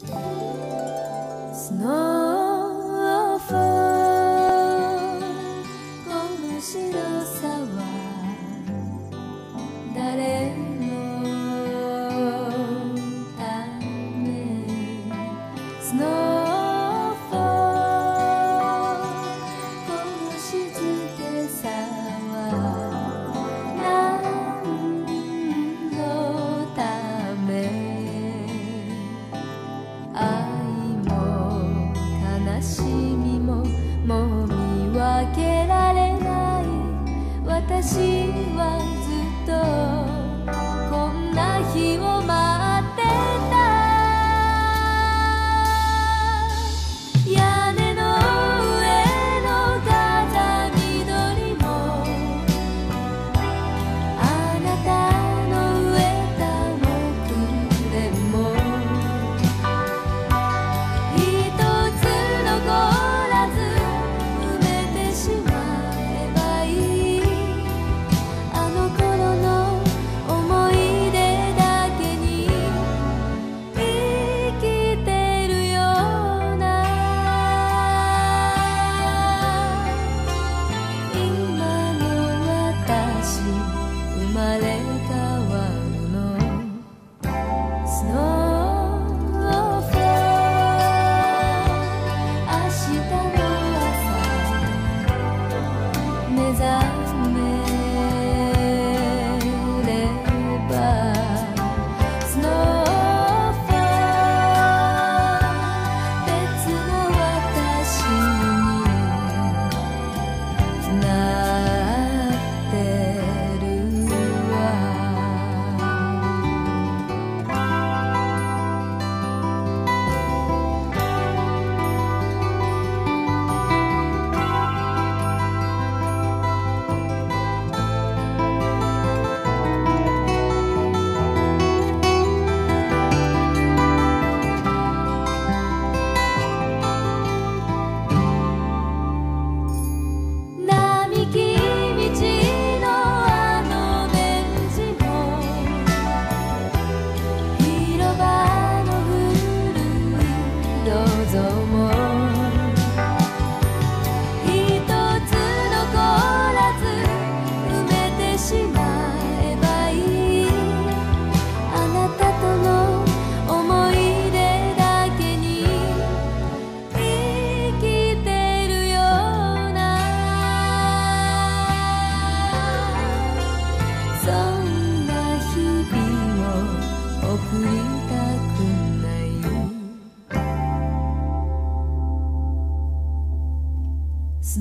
Snowfall on the city. 希望之多 so much.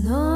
snow